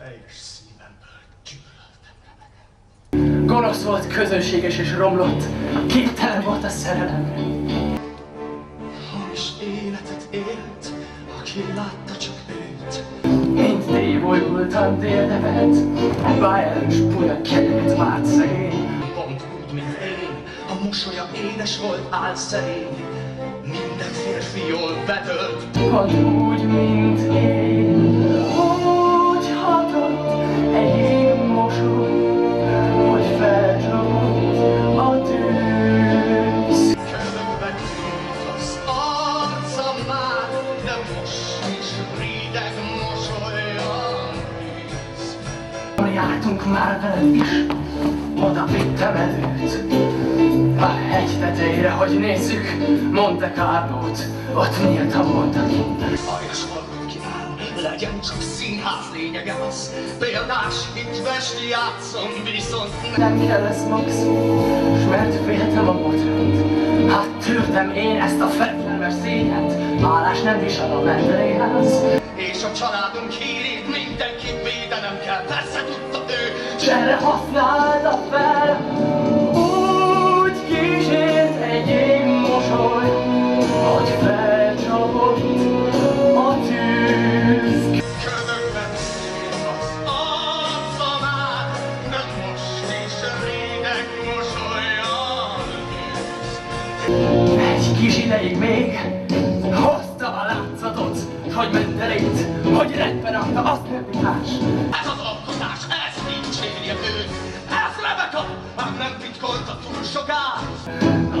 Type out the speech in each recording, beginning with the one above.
teljes szívemből gyűlöltem. Gonosz volt, közönséges és romlott. Képtelen volt a szerelemre. Hamis életet élt, aki látta csak őt. Mint tévolyultan délnevet, bájelős pulya kedvét várt szegény. Pont úgy, mint én, a mosolya édes volt álszerény. Minden férfi jól betölt, Pont úgy, mint én, már veled is, oda vittem előtt. A hegy tetejére, hogy nézzük, Monte Carlo-t, ott nyíltan mondta ki. Aljas kíván, legyen csak színház lényege az. Példás hitvest játszom, viszont nem. Kell lesz Max, s mert féltem a botrányt. Hát tűrtem én ezt a feltelmes szégyent, állás nem visel a vendégház. És a családunk hírét S erre használta fel, úgy kísért egy ég mosoly, hogy felcsapott a tűz. Ködökben szép az arca már, de most is rideg mosolyan. Egy kis ideig még hozta a látszatot, hogy ment el itt, hogy rendben rakta, azt nem vitás. Ez az alkotás,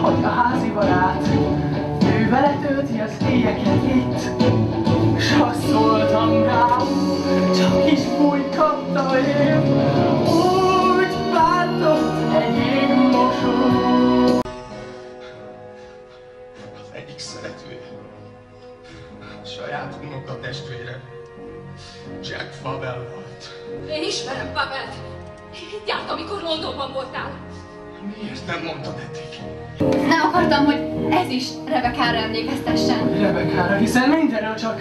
hogy a házi barát, ő vele tölti az éjeket itt, s azt szóltam rá, csak is fúj kapta én, úgy bántott egy ég mosoly. Az egyik szeretője, saját unoka testvére, Jack Fabel volt. Én ismerem Pavelt. Itt járt, amikor Londonban voltál. Miért nem mondtad eddig? Akartam, hogy ez is Rebekára emlékeztessen. Rebekára, hiszen mindenről csak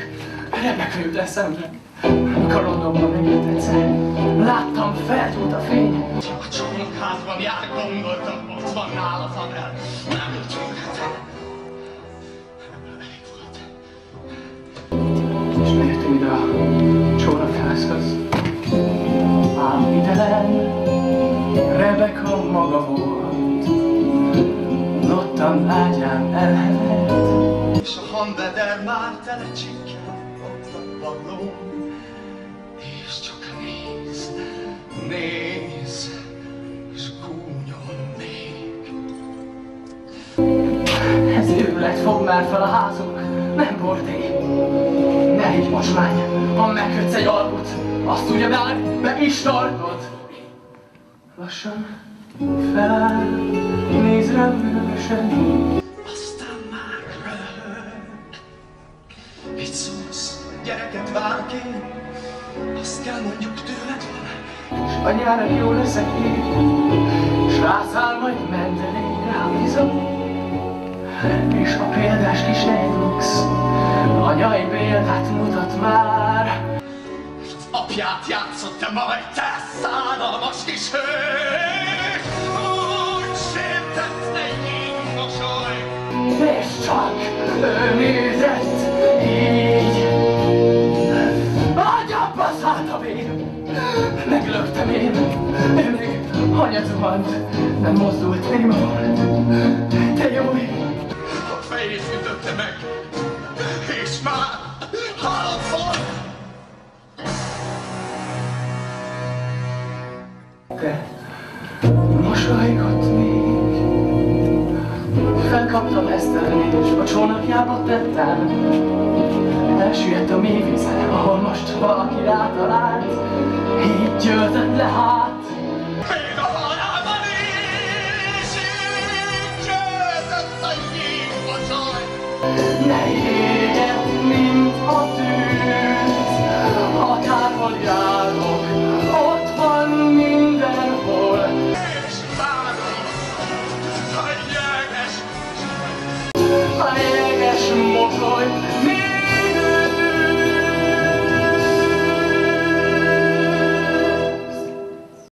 Rebeka jut eszembe. Amikor Londonban megint egyszer láttam, feltűnt a fény, A csónakházban jár, gondoltam, ott van nála Fabel. Nem volt. és bejöttem ide a csónakházhoz. Ám idelen Rebeka maga volt, ottan ágyán elhevert. És a hanveder már tele csikkel ott a padlón. És csak néz, néz, és gúnyol még. Ez őrület fog már fel a házunk, nem bordé. Ne egy mosmány, ha megkötsz egy alkut, azt ugye bár be is tartod. Lassan feláll, rám bűnösen, Aztán már röhög. Mit szólsz, gyereket várok én? Azt kell mondjuk tőled van. s anyára jó leszek én, s rászáll majd mentelék, rábízom. És a példás kis Nejlux, anyai példát mutat már. Az apját játszott, de majd te szánalmas kis hős. És csak ő nézett így. Agyabba szálltam én, meglöktem én, ő meg hanya zuhant, nem mozdult némahol. Te jó ég, A fejét ütötte meg. És már halott te mosolygott még. Felkaptam esztelen és a csónakjába tettem. Elsüllyedt a mély vize, ahol most valaki rátalált. Így győzött le hát.